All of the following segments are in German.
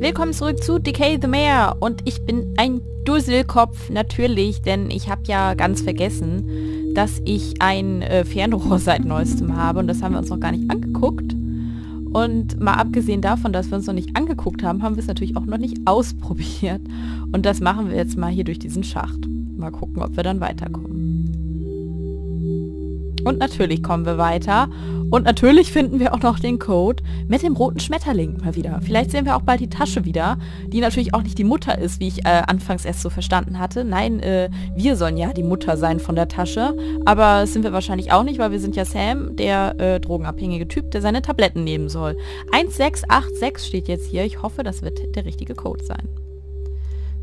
Willkommen zurück zu Decay the Mare und ich bin ein Dusselkopf, natürlich, denn ich habe ja ganz vergessen, dass ich ein äh, Fernrohr seit neuestem habe und das haben wir uns noch gar nicht angeguckt. Und mal abgesehen davon, dass wir uns noch nicht angeguckt haben, haben wir es natürlich auch noch nicht ausprobiert. Und das machen wir jetzt mal hier durch diesen Schacht. Mal gucken, ob wir dann weiterkommen. Und natürlich kommen wir weiter. Und natürlich finden wir auch noch den Code mit dem roten Schmetterling mal wieder. Vielleicht sehen wir auch bald die Tasche wieder, die natürlich auch nicht die Mutter ist, wie ich äh, anfangs erst so verstanden hatte. Nein, äh, wir sollen ja die Mutter sein von der Tasche. Aber sind wir wahrscheinlich auch nicht, weil wir sind ja Sam, der äh, drogenabhängige Typ, der seine Tabletten nehmen soll. 1686 steht jetzt hier. Ich hoffe, das wird der richtige Code sein.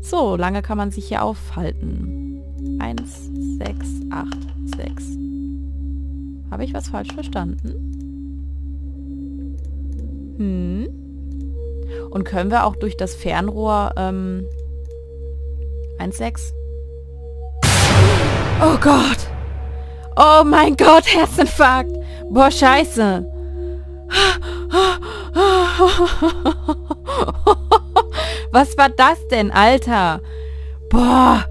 So, lange kann man sich hier aufhalten. 1686. Habe ich was falsch verstanden? Hm. Und können wir auch durch das Fernrohr ähm, 1,6? Oh Gott! Oh mein Gott, Herzinfarkt! Boah, scheiße! Was war das denn, Alter? Boah!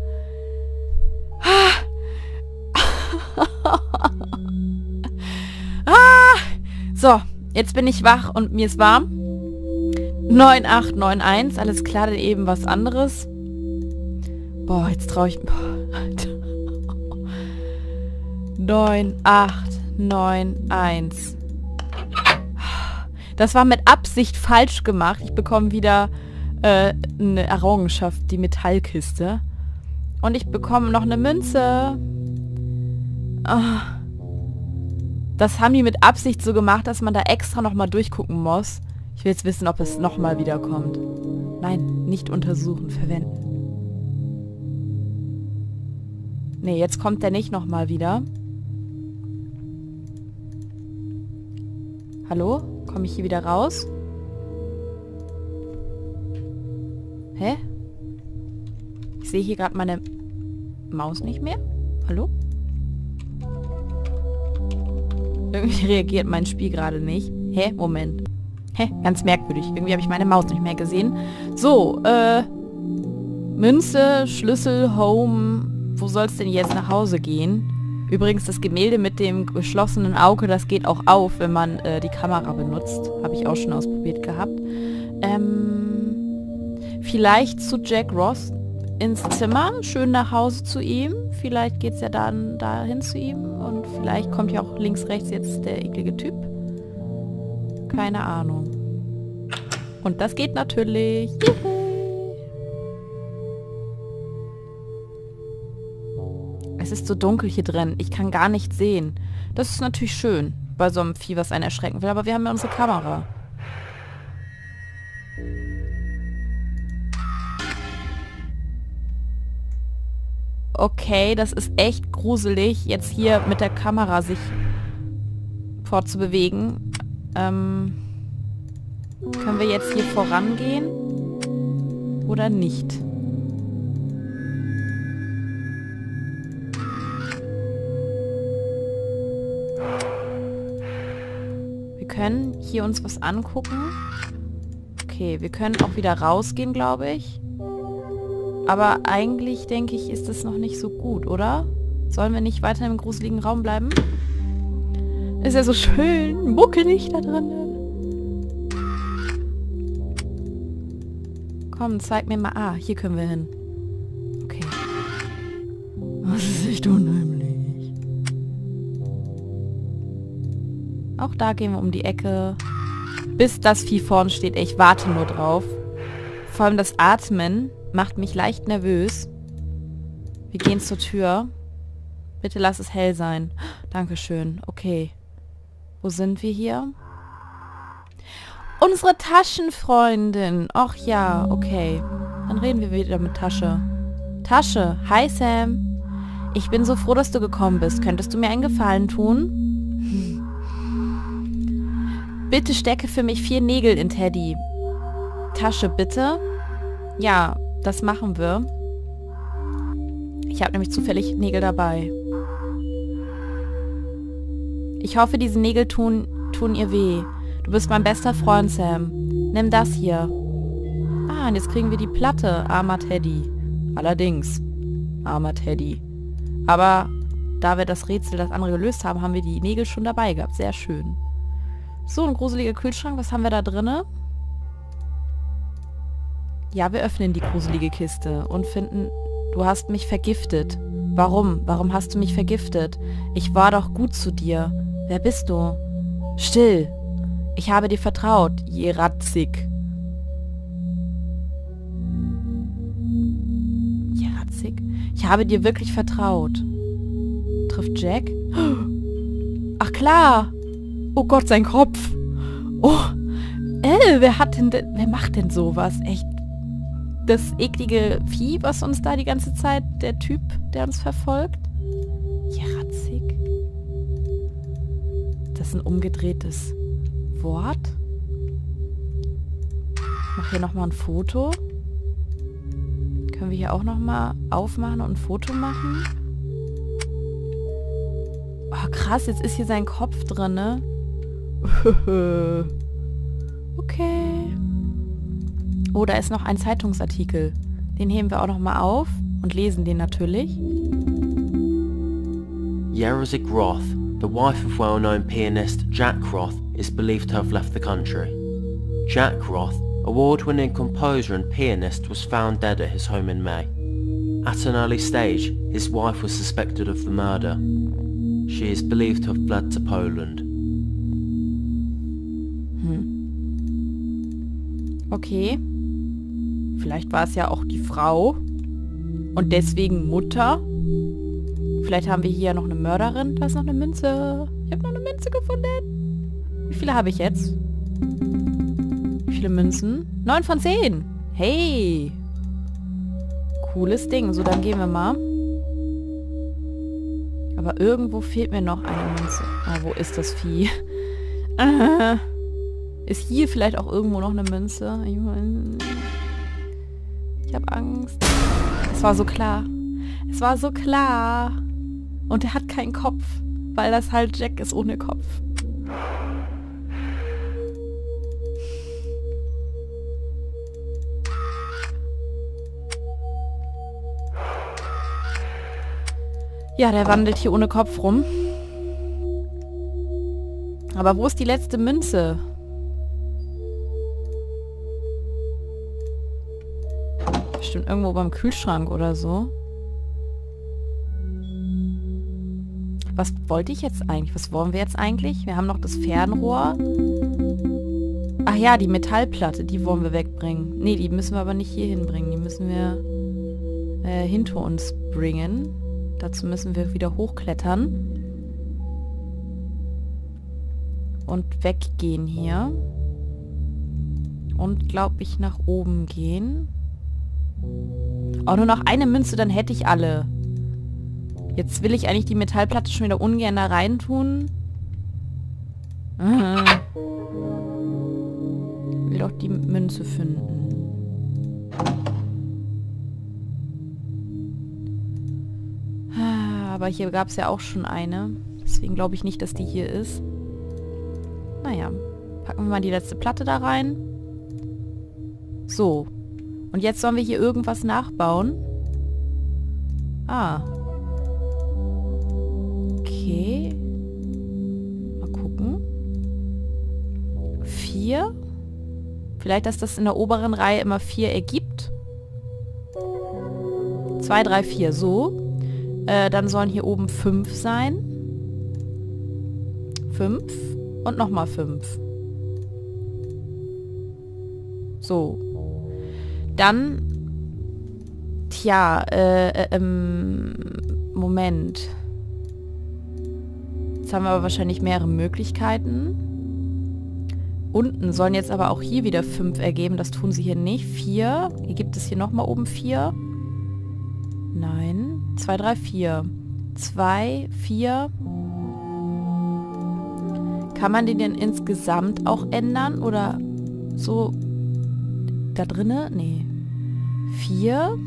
Jetzt bin ich wach und mir ist warm. 9891, alles klar, dann eben was anderes. Boah, jetzt traue ich... Boah, 9891. Das war mit Absicht falsch gemacht. Ich bekomme wieder äh, eine Errungenschaft, die Metallkiste. Und ich bekomme noch eine Münze. Oh. Das haben die mit Absicht so gemacht, dass man da extra nochmal durchgucken muss. Ich will jetzt wissen, ob es nochmal wiederkommt. Nein, nicht untersuchen, verwenden. Nee, jetzt kommt der nicht nochmal wieder. Hallo? Komme ich hier wieder raus? Hä? Ich sehe hier gerade meine Maus nicht mehr. Hallo? Irgendwie reagiert mein Spiel gerade nicht. Hä? Moment. Hä? Ganz merkwürdig. Irgendwie habe ich meine Maus nicht mehr gesehen. So, äh... Münze, Schlüssel, Home. Wo soll es denn jetzt nach Hause gehen? Übrigens, das Gemälde mit dem geschlossenen Auge, das geht auch auf, wenn man äh, die Kamera benutzt. Habe ich auch schon ausprobiert gehabt. Ähm, vielleicht zu Jack Ross ins Zimmer, schön nach Hause zu ihm. Vielleicht geht es ja dann dahin zu ihm und vielleicht kommt ja auch links, rechts jetzt der eklige Typ. Keine Ahnung. Und das geht natürlich. Es ist so dunkel hier drin. Ich kann gar nichts sehen. Das ist natürlich schön bei so einem Vieh, was einen erschrecken will. Aber wir haben ja unsere Kamera. Okay, das ist echt gruselig, jetzt hier mit der Kamera sich fortzubewegen. Ähm, können wir jetzt hier vorangehen? Oder nicht? Wir können hier uns was angucken. Okay, wir können auch wieder rausgehen, glaube ich. Aber eigentlich, denke ich, ist das noch nicht so gut, oder? Sollen wir nicht weiter im gruseligen Raum bleiben? Ist ja so schön muckelig da drin. Komm, zeig mir mal. Ah, hier können wir hin. Okay. Das ist echt unheimlich. Auch da gehen wir um die Ecke. Bis das Vieh vorn steht. Ich warte nur drauf. Vor allem das Atmen Macht mich leicht nervös. Wir gehen zur Tür. Bitte lass es hell sein. Dankeschön. Okay. Wo sind wir hier? Unsere Taschenfreundin. Och ja, okay. Dann reden wir wieder mit Tasche. Tasche. Hi Sam. Ich bin so froh, dass du gekommen bist. Könntest du mir einen Gefallen tun? Bitte stecke für mich vier Nägel in Teddy. Tasche, bitte. Ja, das machen wir. Ich habe nämlich zufällig Nägel dabei. Ich hoffe, diese Nägel tun, tun ihr weh. Du bist mein bester Freund, Sam. Nimm das hier. Ah, und jetzt kriegen wir die Platte. Armer Teddy. Allerdings. Armer Teddy. Aber da wir das Rätsel, das andere gelöst haben, haben wir die Nägel schon dabei gehabt. Sehr schön. So, ein gruseliger Kühlschrank. Was haben wir da drinne? Ja, wir öffnen die gruselige Kiste und finden, du hast mich vergiftet. Warum? Warum hast du mich vergiftet? Ich war doch gut zu dir. Wer bist du? Still. Ich habe dir vertraut, Jeratzig. Jeratzig? Ich habe dir wirklich vertraut. Trifft Jack? Ach klar. Oh Gott, sein Kopf. Oh. Äh, wer hat denn, wer macht denn sowas? Echt das eklige Vieh, was uns da die ganze Zeit, der Typ, der uns verfolgt. Ja, ratzig. Das ist ein umgedrehtes Wort. Ich mache hier nochmal ein Foto. Können wir hier auch nochmal aufmachen und ein Foto machen? Oh, krass, jetzt ist hier sein Kopf drin, ne? okay. Oh, da ist noch ein Zeitungsartikel. Den heben wir auch noch mal auf und lesen den natürlich. Yarazig Roth, the wife of well-known pianist Jack Roth, is believed to have left the country. Jack Roth, award-winning composer and pianist, was found dead at his home in May. At an early stage, his wife was suspected of the murder. She is believed to have fled to Poland. Hm. Okay. Vielleicht war es ja auch die Frau und deswegen Mutter. Vielleicht haben wir hier noch eine Mörderin. Da ist noch eine Münze. Ich habe noch eine Münze gefunden. Wie viele habe ich jetzt? Wie viele Münzen? 9 von 10. Hey. Cooles Ding. So, dann gehen wir mal. Aber irgendwo fehlt mir noch eine Münze. Ah, wo ist das Vieh? ist hier vielleicht auch irgendwo noch eine Münze? Ich meine... Ich habe Angst. Es war so klar. Es war so klar. Und er hat keinen Kopf, weil das halt Jack ist ohne Kopf. Ja, der wandelt hier ohne Kopf rum. Aber wo ist die letzte Münze? Bestimmt irgendwo beim Kühlschrank oder so. Was wollte ich jetzt eigentlich? Was wollen wir jetzt eigentlich? Wir haben noch das Fernrohr. Ach ja, die Metallplatte, die wollen wir wegbringen. Ne, die müssen wir aber nicht hier hinbringen. Die müssen wir äh, hinter uns bringen. Dazu müssen wir wieder hochklettern. Und weggehen hier. Und, glaube ich, nach oben gehen. Auch nur noch eine Münze, dann hätte ich alle. Jetzt will ich eigentlich die Metallplatte schon wieder ungern da reintun. Aha. Will doch die Münze finden. Ah, aber hier gab es ja auch schon eine. Deswegen glaube ich nicht, dass die hier ist. Naja, packen wir mal die letzte Platte da rein. So, und jetzt sollen wir hier irgendwas nachbauen. Ah. Okay. Mal gucken. Vier. Vielleicht, dass das in der oberen Reihe immer vier ergibt. Zwei, drei, vier. So. Äh, dann sollen hier oben fünf sein. Fünf. Und nochmal fünf. So. Dann, tja, äh, äh, ähm, Moment. Jetzt haben wir aber wahrscheinlich mehrere Möglichkeiten. Unten sollen jetzt aber auch hier wieder fünf ergeben. Das tun sie hier nicht. Vier. Hier gibt es hier nochmal oben vier. Nein. Zwei, drei, vier. Zwei, vier. Kann man den denn insgesamt auch ändern? Oder so da drinne? Nee. Vier.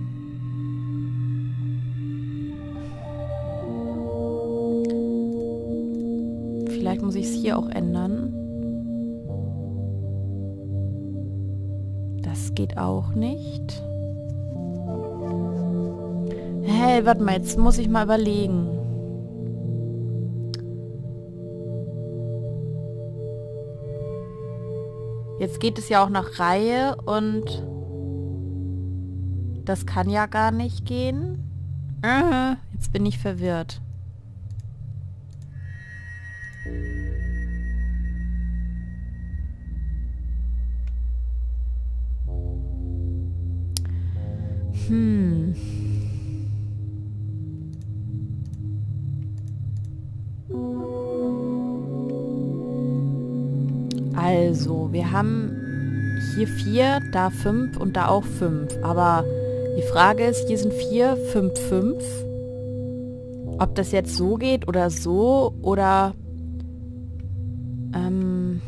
Vielleicht muss ich es hier auch ändern. Da Das geht auch nicht. Hey, warte mal, jetzt muss ich mal überlegen. Jetzt geht es ja auch nach Reihe und das kann ja gar nicht gehen. Jetzt bin ich verwirrt. Hm. Also, wir haben hier vier, da fünf und da auch fünf. Aber die Frage ist, hier sind vier, fünf, fünf. Ob das jetzt so geht oder so oder ähm,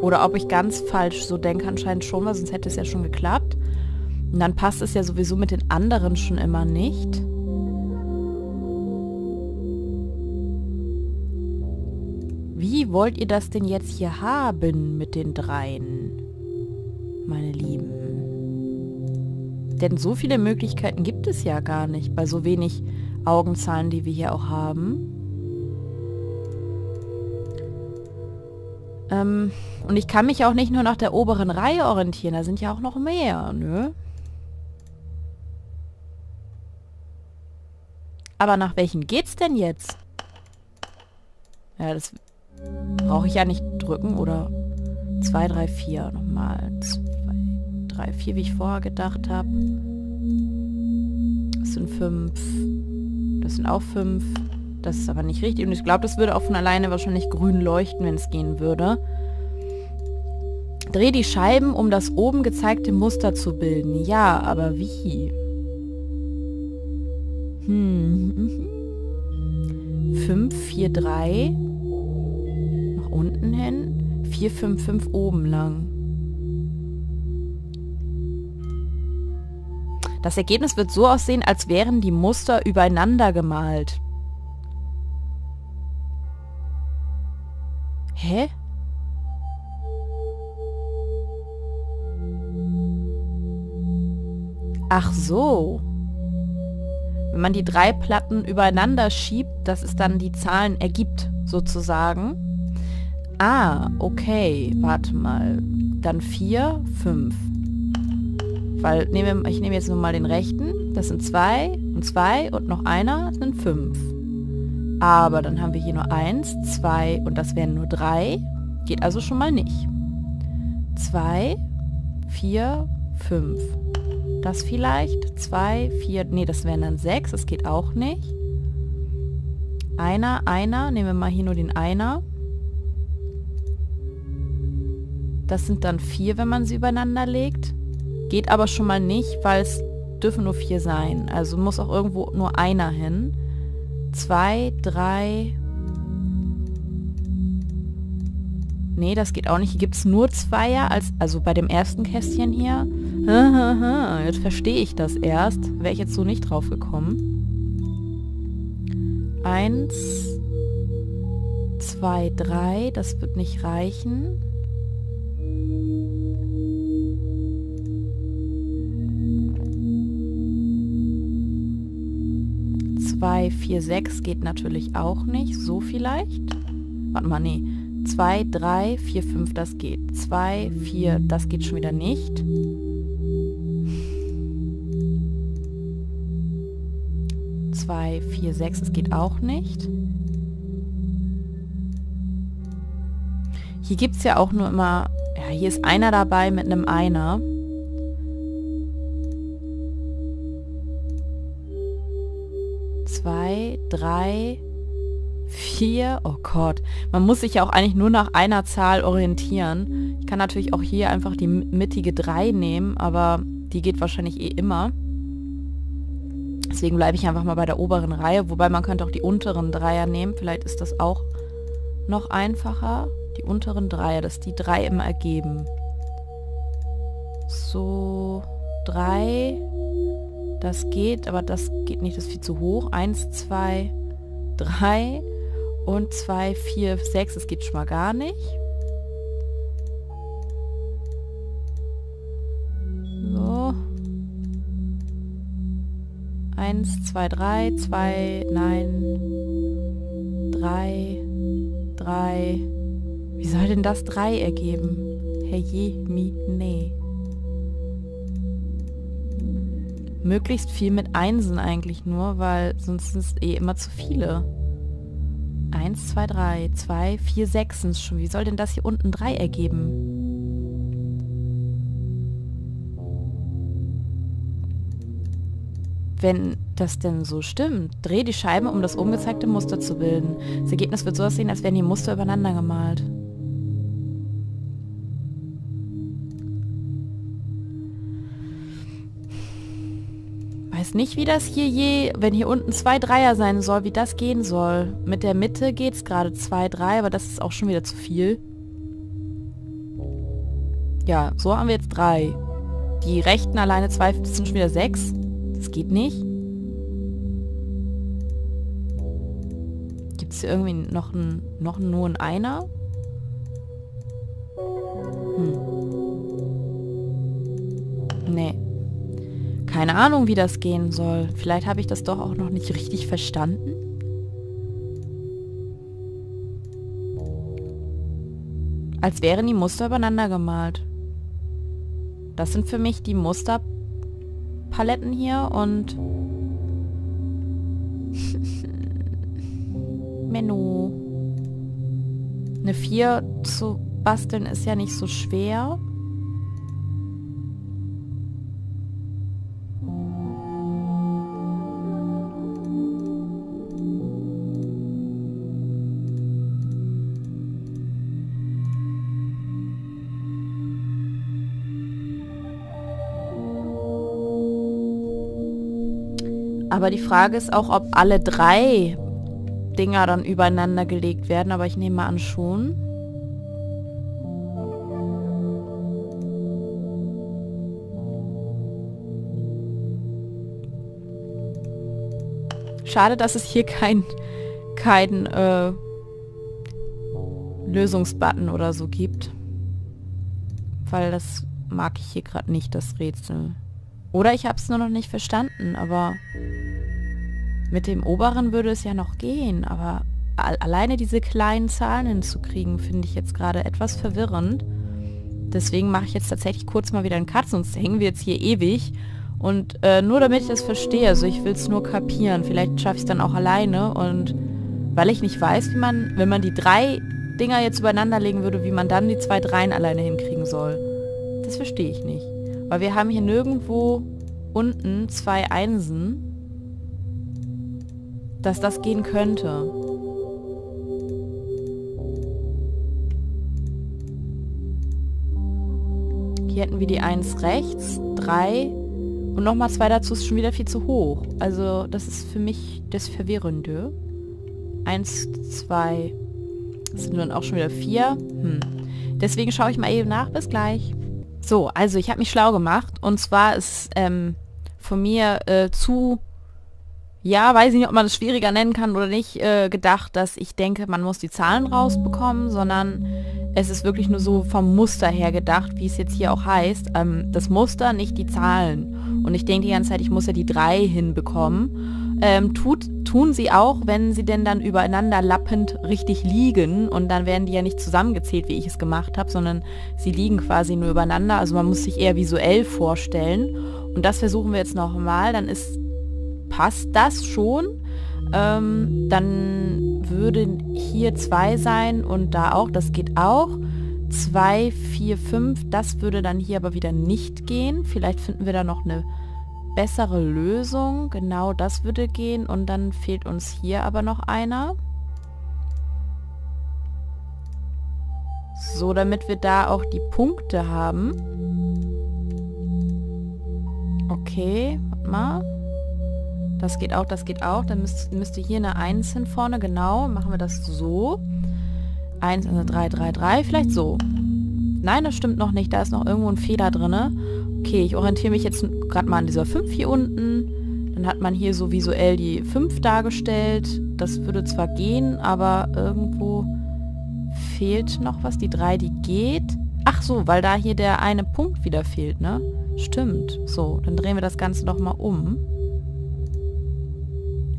oder ob ich ganz falsch so denke, anscheinend schon, weil sonst hätte es ja schon geklappt. Und dann passt es ja sowieso mit den anderen schon immer nicht. Wie wollt ihr das denn jetzt hier haben mit den dreien, meine Lieben? Denn so viele Möglichkeiten gibt es ja gar nicht bei so wenig Augenzahlen, die wir hier auch haben. Ähm, und ich kann mich auch nicht nur nach der oberen Reihe orientieren, da sind ja auch noch mehr, ne? Aber nach welchen geht's denn jetzt? Ja, das brauche ich ja nicht drücken, oder? 2, 3, 4 nochmal. 2, 3, 4, wie ich vorher gedacht habe. Das sind 5. Das sind auch 5. Das ist aber nicht richtig. Und ich glaube, das würde auch von alleine wahrscheinlich grün leuchten, wenn es gehen würde. Dreh die Scheiben, um das oben gezeigte Muster zu bilden. Ja, aber wie? Hm. 5, 4, 3. Nach unten hin. 4, 5, 5 oben lang. Das Ergebnis wird so aussehen, als wären die Muster übereinander gemalt. Hä? Ach so. Wenn man die drei Platten übereinander schiebt, dass es dann die Zahlen ergibt, sozusagen. Ah, okay. Warte mal. Dann 4, 5. Weil, nehme, ich nehme jetzt nur mal den rechten. Das sind zwei und zwei und noch einer sind fünf. Aber dann haben wir hier nur eins, zwei und das wären nur drei. Geht also schon mal nicht. Zwei, vier, fünf. Das vielleicht. Zwei, vier, nee, das wären dann sechs. Das geht auch nicht. Einer, einer. Nehmen wir mal hier nur den Einer. Das sind dann vier, wenn man sie übereinander legt. Geht aber schon mal nicht, weil es dürfen nur vier sein. Also muss auch irgendwo nur einer hin. Zwei, drei... Nee, das geht auch nicht. Hier gibt es nur Zweier, als, also bei dem ersten Kästchen hier. Jetzt verstehe ich das erst. Wäre ich jetzt so nicht drauf gekommen. Eins, zwei, drei. Das wird nicht reichen. Zwei, vier, sechs geht natürlich auch nicht. So vielleicht. Warte mal, nee. 2, 3, 4, 5, das geht. 2, 4, das geht schon wieder nicht. 2, 4, 6, es geht auch nicht. Hier gibt es ja auch nur immer... Ja, hier ist einer dabei mit einem Einer. Drei, vier. Oh Gott. Man muss sich ja auch eigentlich nur nach einer Zahl orientieren. Ich kann natürlich auch hier einfach die mittige 3 nehmen, aber die geht wahrscheinlich eh immer. Deswegen bleibe ich einfach mal bei der oberen Reihe, wobei man könnte auch die unteren Dreier nehmen. Vielleicht ist das auch noch einfacher. Die unteren Dreier, dass die drei immer ergeben. So, drei. Das geht, aber das geht nicht, das ist viel zu hoch. Eins, zwei, drei und zwei, vier, sechs. Das geht schon mal gar nicht. So. Eins, zwei, drei, zwei, nein, drei, drei. Wie soll denn das drei ergeben? Herr je, mi, nee. Möglichst viel mit Einsen eigentlich nur, weil sonst sind es eh immer zu viele. 1, 2, 3, 2, 4, 6 schon. Wie soll denn das hier unten 3 ergeben? Wenn das denn so stimmt, dreh die Scheibe, um das umgezeigte Muster zu bilden. Das Ergebnis wird so aussehen, als wären die Muster übereinander gemalt. Weiß nicht, wie das hier je, wenn hier unten zwei Dreier sein soll, wie das gehen soll. Mit der Mitte geht es gerade zwei, drei, aber das ist auch schon wieder zu viel. Ja, so haben wir jetzt drei. Die rechten alleine zwei, das sind schon wieder sechs. Das geht nicht. Gibt es hier irgendwie noch, ein, noch nur ein Einer? Keine Ahnung, wie das gehen soll. Vielleicht habe ich das doch auch noch nicht richtig verstanden. Als wären die Muster übereinander gemalt. Das sind für mich die Muster Paletten hier und Menü. Eine 4 zu basteln ist ja nicht so schwer. Aber die Frage ist auch, ob alle drei Dinger dann übereinander gelegt werden. Aber ich nehme mal an schon. Schade, dass es hier kein, kein äh, Lösungsbutton oder so gibt. Weil das mag ich hier gerade nicht, das Rätsel. Oder ich habe es nur noch nicht verstanden, aber mit dem oberen würde es ja noch gehen, aber alleine diese kleinen Zahlen hinzukriegen, finde ich jetzt gerade etwas verwirrend. Deswegen mache ich jetzt tatsächlich kurz mal wieder einen Cut, sonst hängen wir jetzt hier ewig. Und äh, nur damit ich das verstehe, also ich will es nur kapieren, vielleicht schaffe ich es dann auch alleine und weil ich nicht weiß, wie man, wenn man die drei Dinger jetzt übereinander legen würde, wie man dann die zwei Dreien alleine hinkriegen soll. Das verstehe ich nicht. Weil wir haben hier nirgendwo unten zwei Einsen, dass das gehen könnte. Hier hätten wir die 1 rechts, 3 und nochmal 2 dazu ist schon wieder viel zu hoch. Also das ist für mich das Verwirrende. 1, 2, das sind dann auch schon wieder 4. Hm. Deswegen schaue ich mal eben nach. Bis gleich. So, also ich habe mich schlau gemacht und zwar ist ähm, von mir äh, zu, ja, weiß ich nicht, ob man es schwieriger nennen kann oder nicht, äh, gedacht, dass ich denke, man muss die Zahlen rausbekommen, sondern es ist wirklich nur so vom Muster her gedacht, wie es jetzt hier auch heißt. Ähm, das Muster, nicht die Zahlen. Und ich denke die ganze Zeit, ich muss ja die drei hinbekommen ähm, tut, tun sie auch, wenn sie denn dann übereinander lappend richtig liegen und dann werden die ja nicht zusammengezählt, wie ich es gemacht habe, sondern sie liegen quasi nur übereinander. Also man muss sich eher visuell vorstellen. Und das versuchen wir jetzt nochmal. Dann ist, passt das schon. Ähm, dann würden hier zwei sein und da auch, das geht auch. 2, 4, 5, das würde dann hier aber wieder nicht gehen. Vielleicht finden wir da noch eine bessere Lösung. Genau das würde gehen. Und dann fehlt uns hier aber noch einer. So, damit wir da auch die Punkte haben. Okay, warte mal. Das geht auch, das geht auch. Dann müsst, müsste hier eine 1 hin vorne. Genau, machen wir das so. 1, also 3, 3, 3. Vielleicht so. Nein, das stimmt noch nicht. Da ist noch irgendwo ein Fehler drin. Okay, ich orientiere mich jetzt gerade mal an dieser 5 hier unten. Dann hat man hier so visuell die 5 dargestellt. Das würde zwar gehen, aber irgendwo fehlt noch was. Die 3, die geht. Ach so, weil da hier der eine Punkt wieder fehlt, ne? Stimmt. So, dann drehen wir das Ganze doch mal um.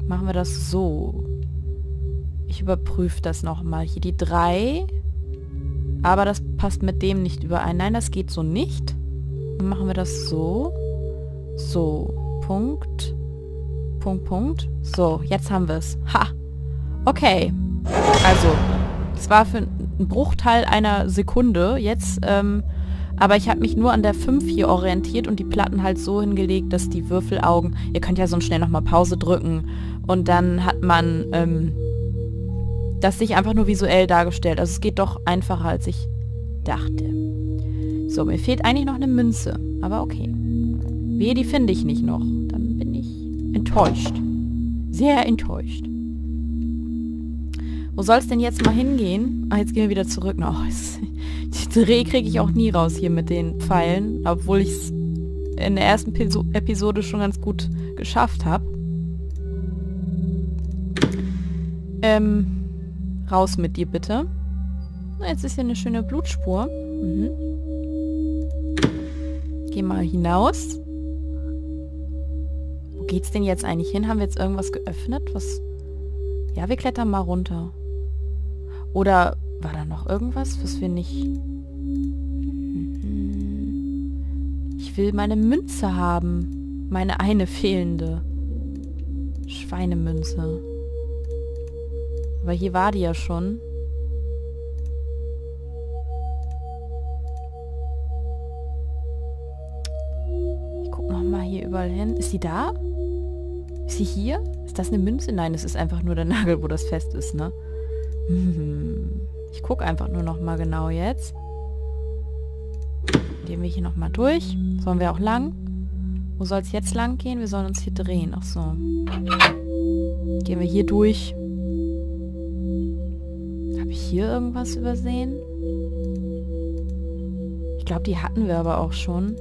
Machen wir das so. Ich überprüfe das nochmal. Hier die 3. Aber das passt mit dem nicht überein. Nein, das geht so nicht. Dann machen wir das so. So. Punkt. Punkt, Punkt. So, jetzt haben wir es. Ha. Okay. Also, es war für einen Bruchteil einer Sekunde. Jetzt, ähm, aber ich habe mich nur an der 5 hier orientiert und die Platten halt so hingelegt, dass die Würfelaugen... Ihr könnt ja sonst schnell nochmal Pause drücken. Und dann hat man ähm, das sich einfach nur visuell dargestellt. Also es geht doch einfacher, als ich dachte. So, mir fehlt eigentlich noch eine Münze. Aber okay. Wehe, die finde ich nicht noch. Dann bin ich enttäuscht. Sehr enttäuscht. Wo soll es denn jetzt mal hingehen? Ah, jetzt gehen wir wieder zurück. Oh, es, die Dreh kriege ich auch nie raus hier mit den Pfeilen. Obwohl ich es in der ersten Episode schon ganz gut geschafft habe. Ähm, raus mit dir bitte. Jetzt ist hier eine schöne Blutspur. Mhm. Geh mal hinaus. Wo geht's denn jetzt eigentlich hin? Haben wir jetzt irgendwas geöffnet? Was... Ja, wir klettern mal runter. Oder war da noch irgendwas, was wir nicht... Mhm. Ich will meine Münze haben. Meine eine fehlende. Schweinemünze. Aber hier war die ja schon. Ich guck noch mal hier überall hin. Ist sie da? Ist sie hier? Ist das eine Münze? Nein, es ist einfach nur der Nagel, wo das fest ist, ne? Ich guck einfach nur noch mal genau jetzt. Gehen wir hier noch mal durch. Sollen wir auch lang? Wo soll es jetzt lang gehen? Wir sollen uns hier drehen. Ach so. Gehen wir hier durch. Habe ich hier irgendwas übersehen? Ich glaube, die hatten wir aber auch schon.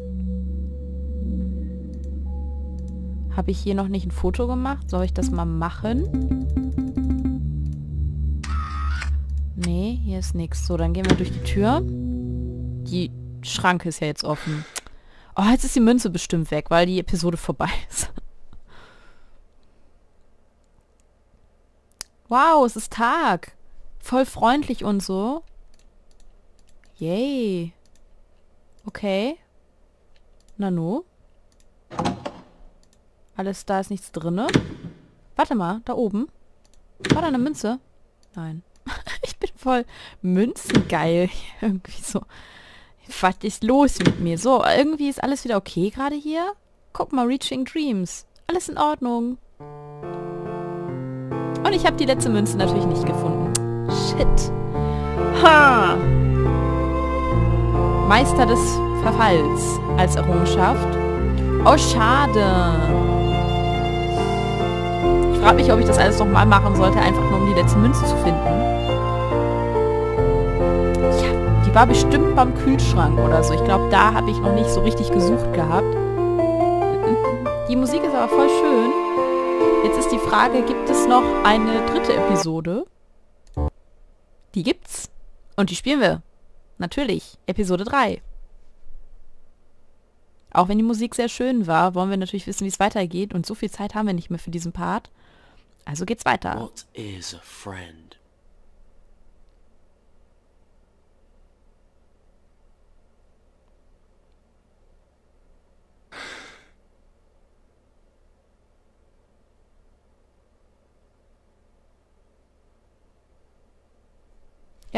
Habe ich hier noch nicht ein Foto gemacht? Soll ich das mal machen? Hier ist nichts. So, dann gehen wir durch die Tür. Die Schranke ist ja jetzt offen. Oh, jetzt ist die Münze bestimmt weg, weil die Episode vorbei ist. Wow, es ist Tag. Voll freundlich und so. Yay. Okay. Nanu. Alles, da ist nichts drinne. Warte mal, da oben. War da eine Münze? Nein. Voll münzengeil. irgendwie so. Was ist los mit mir? So, irgendwie ist alles wieder okay gerade hier. Guck mal, Reaching Dreams. Alles in Ordnung. Und ich habe die letzte Münze natürlich nicht gefunden. Shit. Ha! Meister des Verfalls als Errungenschaft. Oh, schade. Ich frage mich, ob ich das alles nochmal machen sollte, einfach nur um die letzte Münze zu finden. Die war bestimmt beim Kühlschrank oder so. Ich glaube, da habe ich noch nicht so richtig gesucht gehabt. Die Musik ist aber voll schön. Jetzt ist die Frage, gibt es noch eine dritte Episode? Die gibt's. Und die spielen wir. Natürlich. Episode 3. Auch wenn die Musik sehr schön war, wollen wir natürlich wissen, wie es weitergeht. Und so viel Zeit haben wir nicht mehr für diesen Part. Also geht's weiter. What is a friend?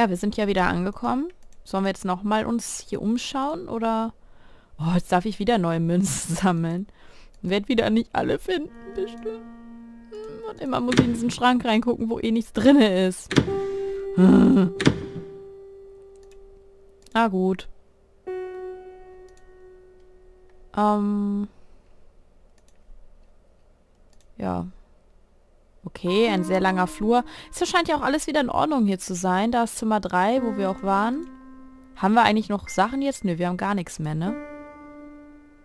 Ja, wir sind ja wieder angekommen. Sollen wir jetzt nochmal uns hier umschauen oder... Oh, jetzt darf ich wieder neue Münzen sammeln. Werd wieder nicht alle finden, bestimmt. Und immer muss ich in diesen Schrank reingucken, wo eh nichts drin ist. Ah, gut. Ähm... Ja. Okay, ein sehr langer Flur. Es scheint ja auch alles wieder in Ordnung hier zu sein. Da ist Zimmer 3, wo wir auch waren. Haben wir eigentlich noch Sachen jetzt? Nö, wir haben gar nichts mehr, ne?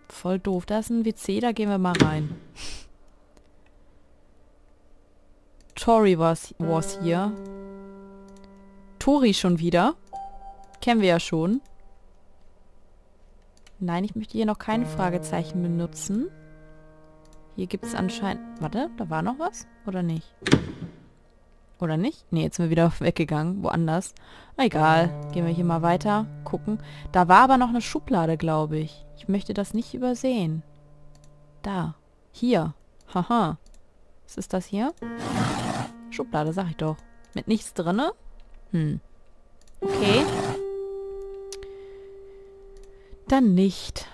Voll doof. Da ist ein WC, da gehen wir mal rein. Tori was, was hier. Tori schon wieder. Kennen wir ja schon. Nein, ich möchte hier noch keine Fragezeichen benutzen. Hier gibt es anscheinend... Warte, da war noch was? Oder nicht? Oder nicht? Ne, jetzt sind wir wieder weggegangen. Woanders. Egal. Gehen wir hier mal weiter. Gucken. Da war aber noch eine Schublade, glaube ich. Ich möchte das nicht übersehen. Da. Hier. Haha. Was ist das hier? Schublade, sag ich doch. Mit nichts drinne? Hm. Okay. Dann nicht.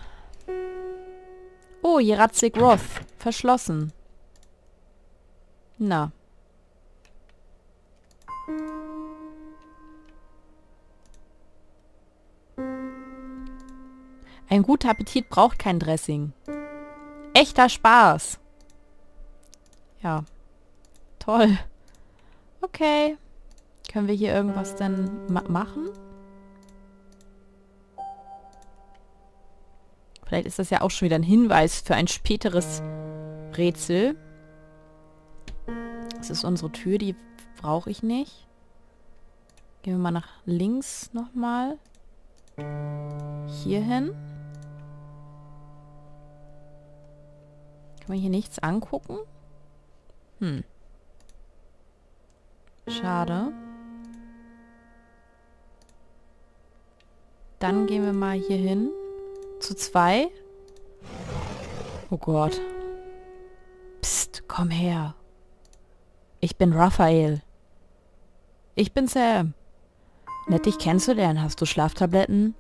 Oh, Jeratzig Roth. Verschlossen. Na. Ein guter Appetit braucht kein Dressing. Echter Spaß. Ja. Toll. Okay. Können wir hier irgendwas denn ma machen? Vielleicht ist das ja auch schon wieder ein Hinweis für ein späteres Rätsel. Das ist unsere Tür, die brauche ich nicht. Gehen wir mal nach links nochmal. Hier hin. Kann man hier nichts angucken? Hm. Schade. Dann gehen wir mal hier hin. Zu zwei. Oh Gott. Psst, komm her. Ich bin Raphael. Ich bin Sam. Nett dich kennenzulernen. Hast du Schlaftabletten?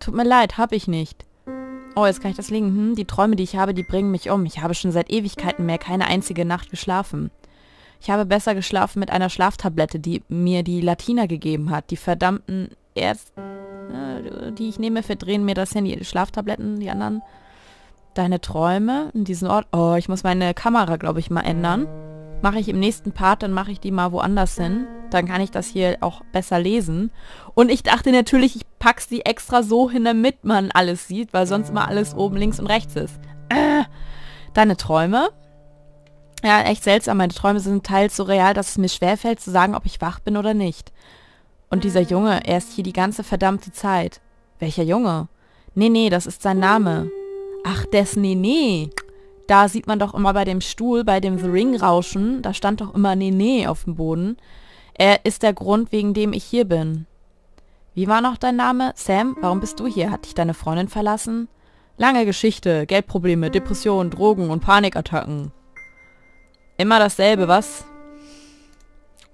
Tut mir leid, hab ich nicht. Oh, jetzt kann ich das legen. Hm, die Träume, die ich habe, die bringen mich um. Ich habe schon seit Ewigkeiten mehr keine einzige Nacht geschlafen. Ich habe besser geschlafen mit einer Schlaftablette, die mir die Latina gegeben hat. Die verdammten Ärzte, äh, die ich nehme, verdrehen mir das hin. Die Schlaftabletten, die anderen. Deine Träume in diesem Ort. Oh, ich muss meine Kamera, glaube ich, mal ändern. Mache ich im nächsten Part, dann mache ich die mal woanders hin. Dann kann ich das hier auch besser lesen. Und ich dachte natürlich, ich pack's die extra so hin, damit man alles sieht, weil sonst immer alles oben links und rechts ist. Äh, deine Träume. Ja, echt seltsam. Meine Träume sind teils so real, dass es mir schwerfällt zu sagen, ob ich wach bin oder nicht. Und dieser Junge, er ist hier die ganze verdammte Zeit. Welcher Junge? Nee, nee, das ist sein Name. Ach, des Nene. Da sieht man doch immer bei dem Stuhl, bei dem The Ring Rauschen, da stand doch immer Nene auf dem Boden. Er ist der Grund, wegen dem ich hier bin. Wie war noch dein Name? Sam, warum bist du hier? Hat dich deine Freundin verlassen? Lange Geschichte, Geldprobleme, Depressionen, Drogen und Panikattacken. Immer dasselbe, was?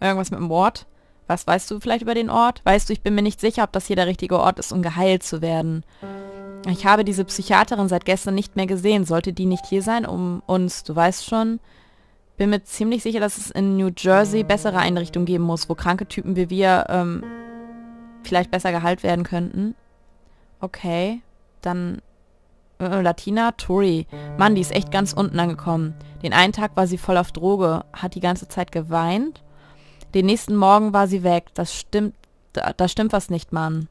Irgendwas mit dem Ort? Was weißt du vielleicht über den Ort? Weißt du, ich bin mir nicht sicher, ob das hier der richtige Ort ist, um geheilt zu werden. Ich habe diese Psychiaterin seit gestern nicht mehr gesehen. Sollte die nicht hier sein, um uns, du weißt schon, bin mir ziemlich sicher, dass es in New Jersey bessere Einrichtungen geben muss, wo kranke Typen wie wir ähm, vielleicht besser geheilt werden könnten. Okay, dann äh, Latina, Tori. Mann, die ist echt ganz unten angekommen. Den einen Tag war sie voll auf Droge, hat die ganze Zeit geweint. Den nächsten Morgen war sie weg. Das stimmt, da, da stimmt was nicht, Mann.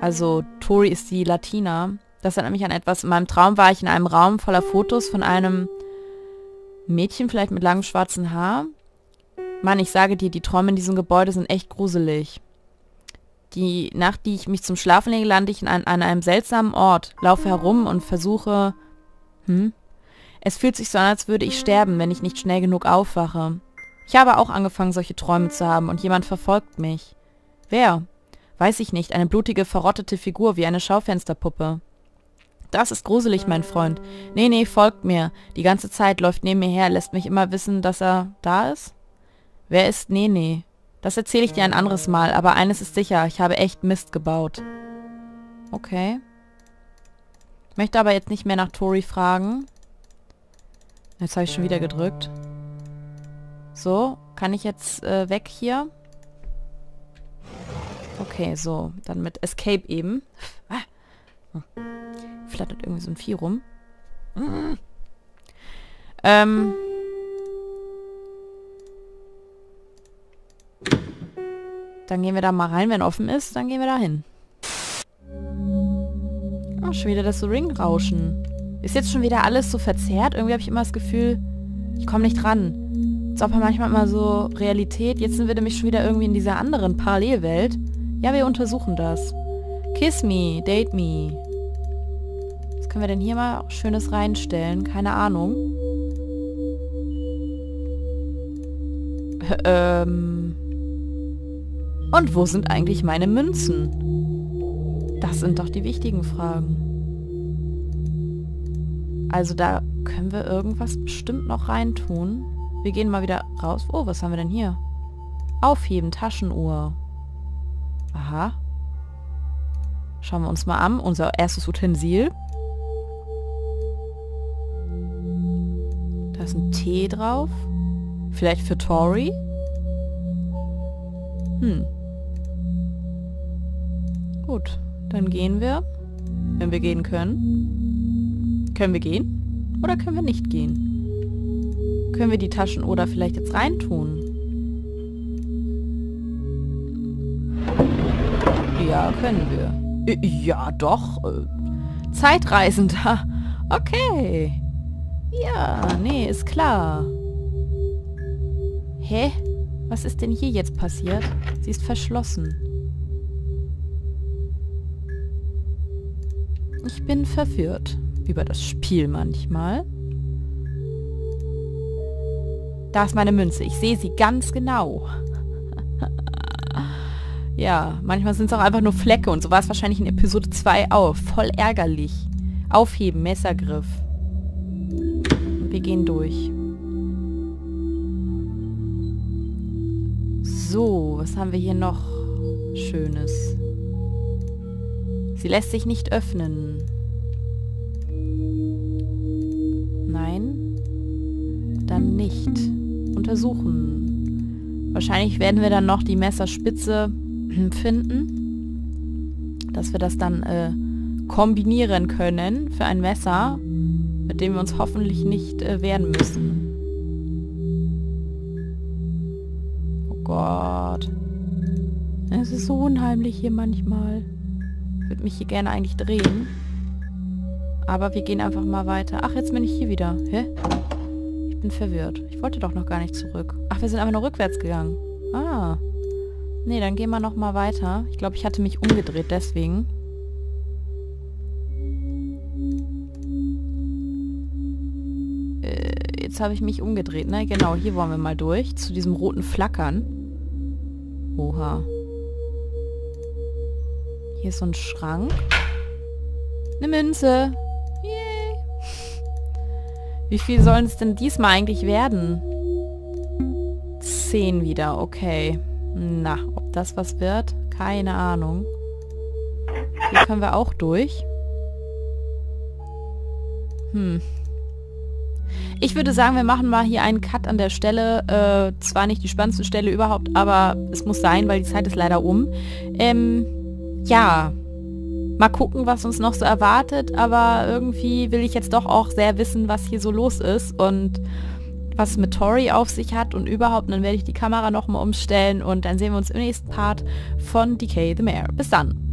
Also Tori ist die Latina. Das erinnert mich an etwas. In meinem Traum war ich in einem Raum voller Fotos von einem Mädchen, vielleicht mit langem schwarzen Haar. Mann, ich sage dir, die Träume in diesem Gebäude sind echt gruselig. Die Nacht, die ich mich zum Schlafen lege, lande ich an, an einem seltsamen Ort, laufe herum und versuche... Hm? Es fühlt sich so an, als würde ich sterben, wenn ich nicht schnell genug aufwache. Ich habe auch angefangen, solche Träume zu haben und jemand verfolgt mich. Wer? Weiß ich nicht, eine blutige, verrottete Figur wie eine Schaufensterpuppe. Das ist gruselig, mein Freund. Nee, nee, folgt mir. Die ganze Zeit läuft neben mir her, lässt mich immer wissen, dass er da ist. Wer ist Nene? Das erzähle ich dir ein anderes Mal, aber eines ist sicher, ich habe echt Mist gebaut. Okay. Möchte aber jetzt nicht mehr nach Tori fragen. Jetzt habe ich schon wieder gedrückt. So, kann ich jetzt äh, weg hier? Okay, so. Dann mit Escape eben. Ah. Hm flattert irgendwie so ein Vieh rum. Ähm. Dann gehen wir da mal rein, wenn offen ist, dann gehen wir da hin. Oh, schon wieder das Ringrauschen. Ist jetzt schon wieder alles so verzerrt? Irgendwie habe ich immer das Gefühl, ich komme nicht ran. Als ob manchmal immer so Realität, jetzt sind wir nämlich schon wieder irgendwie in dieser anderen Parallelwelt. Ja, wir untersuchen das. Kiss me, date me. Was können wir denn hier mal Schönes reinstellen? Keine Ahnung. Ähm. Und wo sind eigentlich meine Münzen? Das sind doch die wichtigen Fragen. Also da können wir irgendwas bestimmt noch reintun. Wir gehen mal wieder raus. Oh, was haben wir denn hier? Aufheben, Taschenuhr. Aha. Schauen wir uns mal an. Unser erstes Utensil. Da ist ein Tee drauf. Vielleicht für Tori? Hm. Gut, dann gehen wir. Wenn wir gehen können. Können wir gehen? Oder können wir nicht gehen? Können wir die Taschen oder vielleicht jetzt reintun? Ja, können wir. Ja, doch. Äh, Zeitreisender. Okay. Ja, nee, ist klar. Hä? Was ist denn hier jetzt passiert? Sie ist verschlossen. Ich bin verwirrt über das Spiel manchmal. Da ist meine Münze. Ich sehe sie ganz genau. Ja, manchmal sind es auch einfach nur Flecke und so war es wahrscheinlich in Episode 2 auch. Voll ärgerlich. Aufheben, Messergriff. Und wir gehen durch. So, was haben wir hier noch Schönes? Sie lässt sich nicht öffnen. Nein? Dann nicht. Untersuchen. Wahrscheinlich werden wir dann noch die Messerspitze finden. Dass wir das dann äh, kombinieren können für ein Messer, mit dem wir uns hoffentlich nicht äh, wehren müssen. Gott. Es ist so unheimlich hier manchmal. Ich würde mich hier gerne eigentlich drehen. Aber wir gehen einfach mal weiter. Ach, jetzt bin ich hier wieder. Hä? Ich bin verwirrt. Ich wollte doch noch gar nicht zurück. Ach, wir sind einfach nur rückwärts gegangen. Ah. Nee, dann gehen wir noch mal weiter. Ich glaube, ich hatte mich umgedreht deswegen. Äh, jetzt habe ich mich umgedreht, ne? Genau, hier wollen wir mal durch. Zu diesem roten Flackern. Oha. Hier ist so ein Schrank. Eine Münze. Yay. Wie viel sollen es denn diesmal eigentlich werden? Zehn wieder, okay. Na, ob das was wird? Keine Ahnung. Hier können wir auch durch. Hm. Ich würde sagen, wir machen mal hier einen Cut an der Stelle. Äh, zwar nicht die spannendste Stelle überhaupt, aber es muss sein, weil die Zeit ist leider um. Ähm, ja, mal gucken, was uns noch so erwartet, aber irgendwie will ich jetzt doch auch sehr wissen, was hier so los ist und was es mit Tori auf sich hat und überhaupt. Dann werde ich die Kamera nochmal umstellen und dann sehen wir uns im nächsten Part von Decay the Mare. Bis dann!